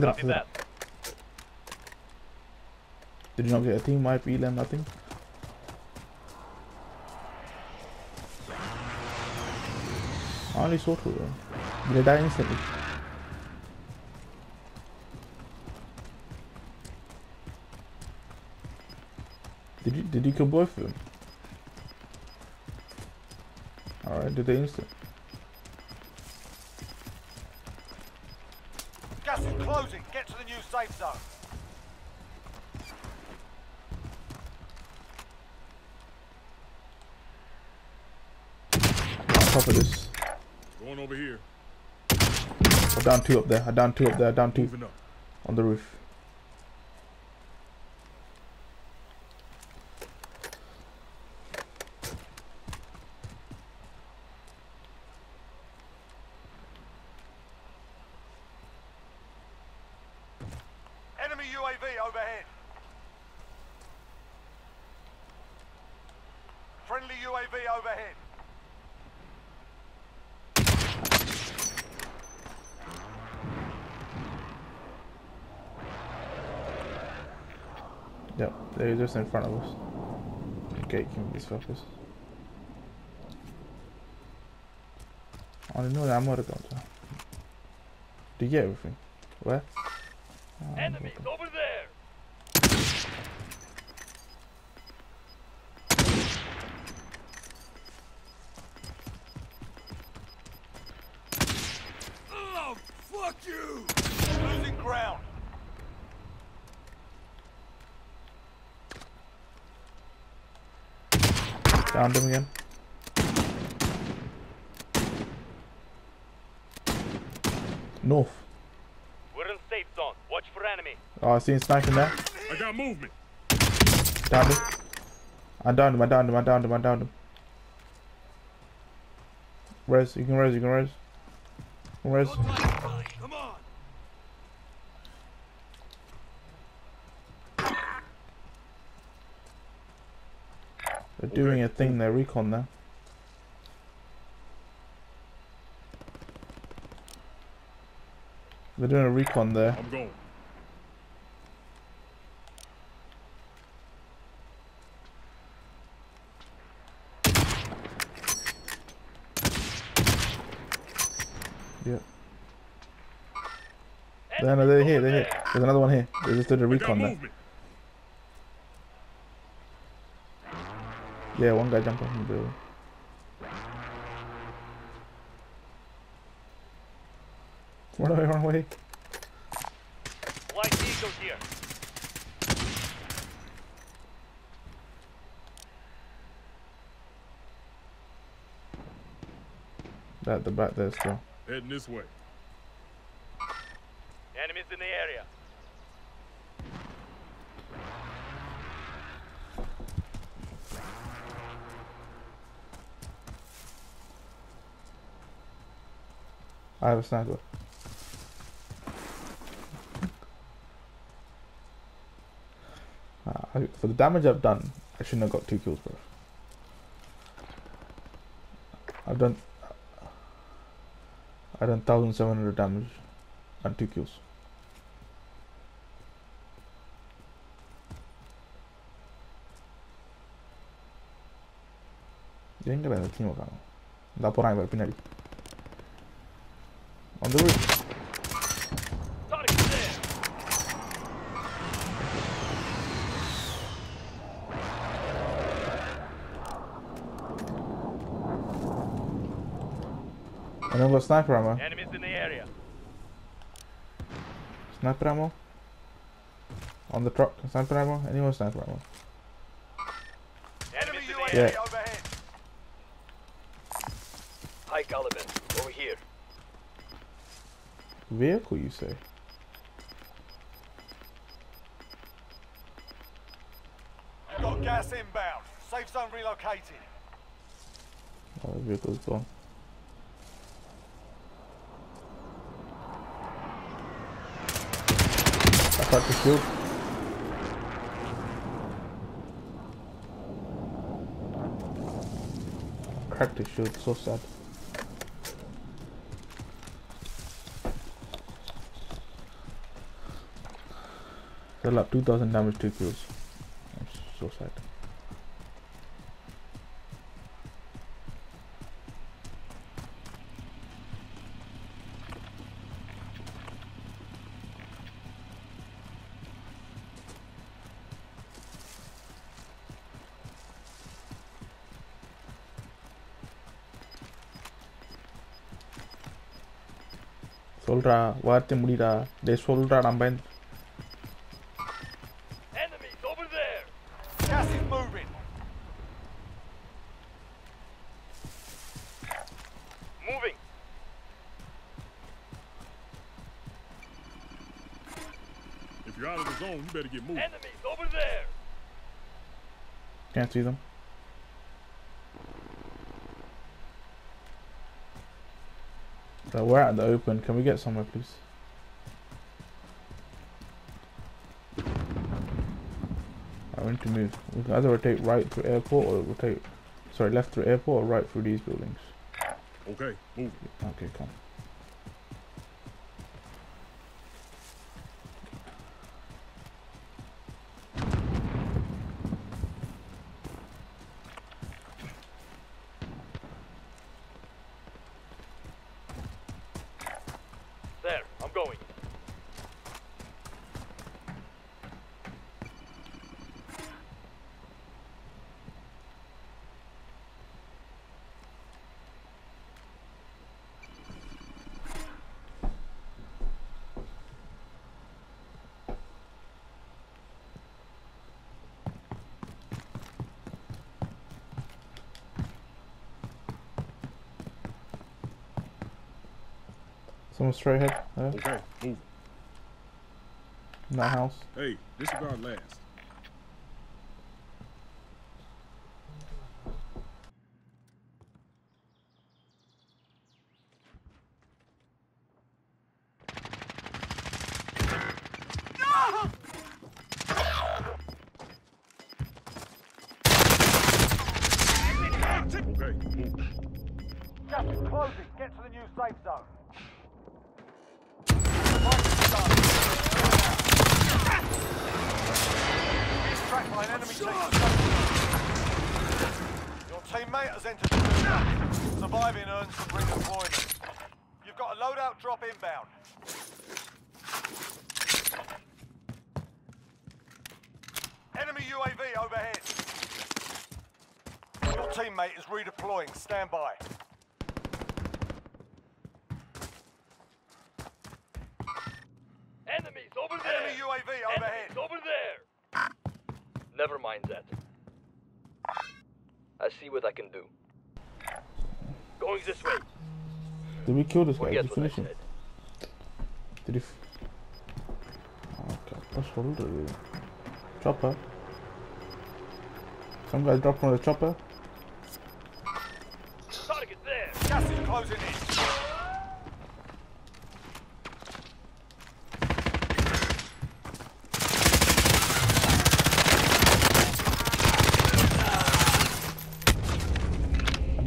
Copy that. Did you not get a team wipe, Elam, nothing? I only saw two of them. Did they die instantly? Did you did you kill both of them? Alright, did they instant? Closing. Get to the new safe zone. On top of this. Going over here. I down two up there. I down two up there. I down two up. on the roof. Enemy UAV overhead. Friendly UAV overhead. Yep, they're just in front of us. Okay, can we just focus? I don't know that I'm gonna go to. Do you get everything? Where? Oh, Enemies okay. over there. Oh, fuck you! Losing ground. Downed him again. North. We're in safe zone. Watch for enemy. Oh, I see him sniping there. I got movement. Downed him. I downed him, I downed him, I downed him, I downed him. Res, you can res, you can res. You can res. Come on. They're doing a thing there, recon there. They're doing a recon there. I'm going. Yep. They're, no, they're here, they're here. There's another one here. They just did a recon there. Yeah, one guy jumped off the building. Run away, run away. Light eagle here. They're at the back there still. Heading this way. Enemies in the area. I have a sniper. Uh, I, for the damage I've done, I shouldn't have got two kills, bro. I've done. I done 1700 damage and two kills. எங்கடா இந்த team உட்காந்து இந்த போறாங்க பாரு பின்னாடி on the roof Target there. and then got sniper ammo Enemies in the area. sniper ammo on the truck sniper ammo anyone sniper ammo Enemy Enemies in the UAV area. Yeah. overhead. High caliber. Over here. Vehicle you say Got gas inbound. Safe zone relocated. oh the vehicle's gone I tried to shield cracked his shield so sad Still up 2000 damage, 2 kills. I'm so sad. சொல்றா வார்த்தை முடிடா டேய் சொல்றா நான் Gas is moving. Moving. If you're out of the zone, you better get moving. Enemies over there. Can't see them. So we're out in the open. Can we get somewhere, please? I want to move. We can either rotate right through airport or rotate, sorry, left through airport or right through these buildings. Okay, move. Okay, come. There, I'm going. Someone straight ahead. There, Okay, move. in that house. Hey, this is disregard last. Okay, move. Gas is closing. Get to the new safe zone. Mark the zone. An enemy team. Your teammate has entered the new. Surviving earns some redeployment. You've got a loadout drop inbound. Enemy UAV overhead. Your teammate is redeploying. Stand by. Enemies over there. Enemy UAV overhead. Enemies over there. Never mind that. I see what I can do. Going this way. Did we kill this guy? Did we finish him? Did he? F okay, that's hold it. Chopper. Some guy dropped from the chopper. Target there. Gas is closing in.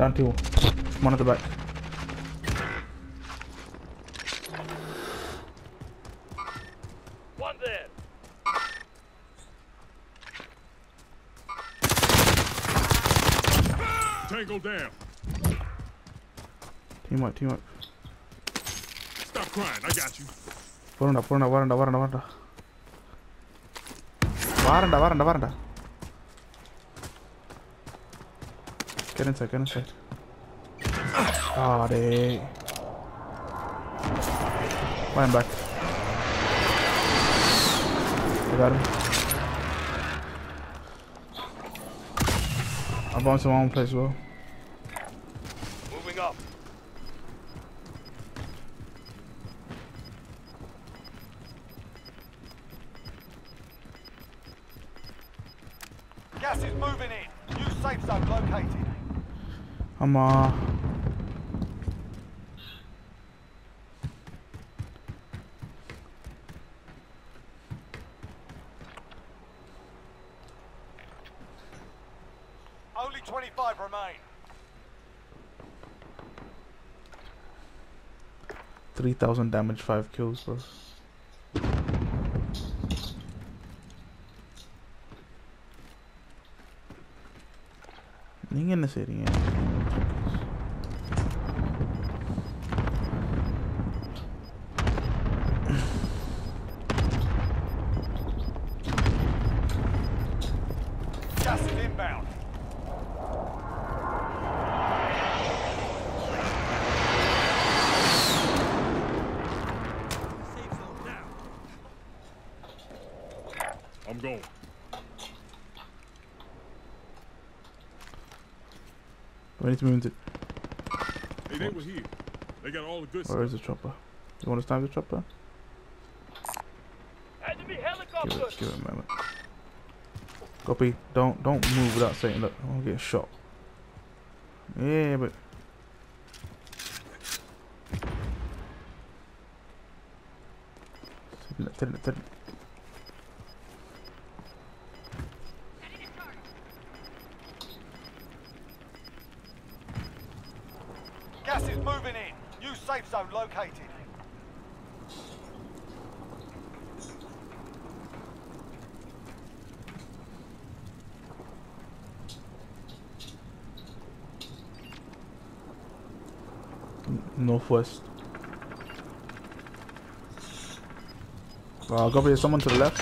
Down two. One at the back. One there. Tango down. Teamwork, teamwork. Stop crying, I got you. Varanda, varanda, varanda, varanda. Varanda, varanda, varanda. Get inside, get inside. Ah, they. Flying back. I got him. I bounced in my own place well. Ama Only 25 remain. 3000 damage, 5 kills, bro. நீங்க என்ன செய்றீங்க Gas is inbound. I'm going. We need to move into. Hey, they were here. They got all the good Where stuff. is the chopper? You want to snipe the chopper? Enemy Give helicopter. it, give it a moment. Copy. Don't don't move without saying. Look, I'm getting shot. Yeah, but Tell it, tell it. Gas is moving in. New safe zone located. Northwest. Uh, Gobby, there's someone to the left.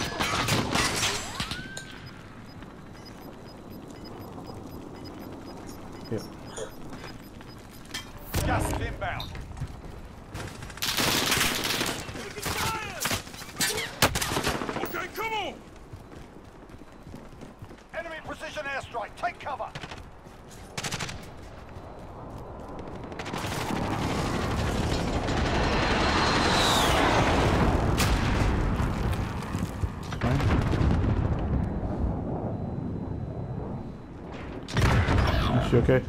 Yeah. Gas is inbound. Okay, come on! Enemy precision airstrike. Take cover. Fine. Is she okay?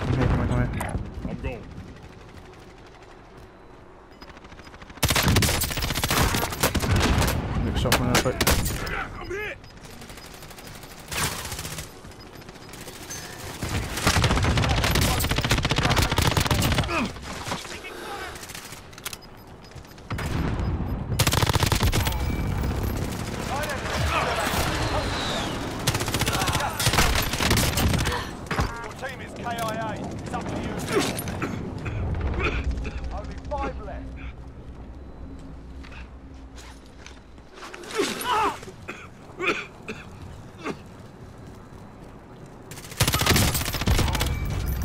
Come here, come here, come here. I'm going. Big shot from the foot. I'm hit! Your team is KIA. It's up to you. Only five left.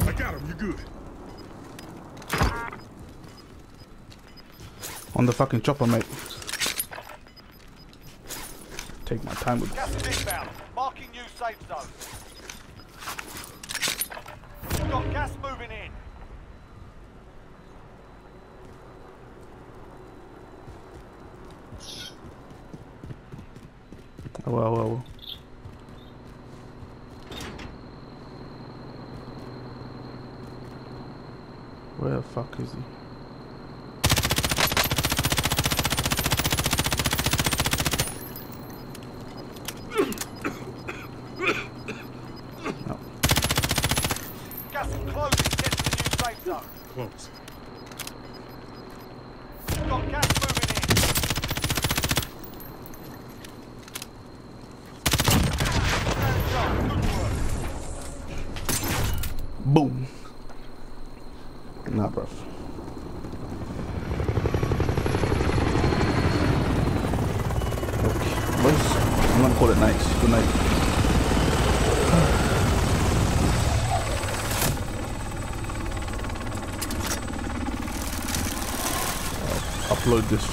I got him. You good? On the fucking chopper, mate. Take my time with Gas is inbound. Marking new safe zone. Got gas moving in. Oh, well, well, well. Where the fuck is he? No. Gas is closing. Get to the new safe zone. Close. You've got gas moving in. Stand sharp. Good work. Boom. Nah, bruv. Okay, boys. I'm gonna call it nights. Good night. I'll upload this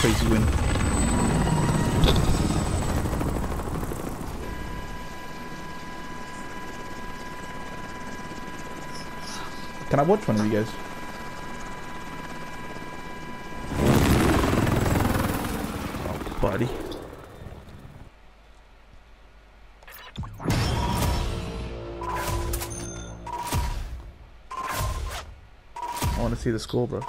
crazy win. Can I watch one of you guys? Oh, buddy. I want to see the score, bro.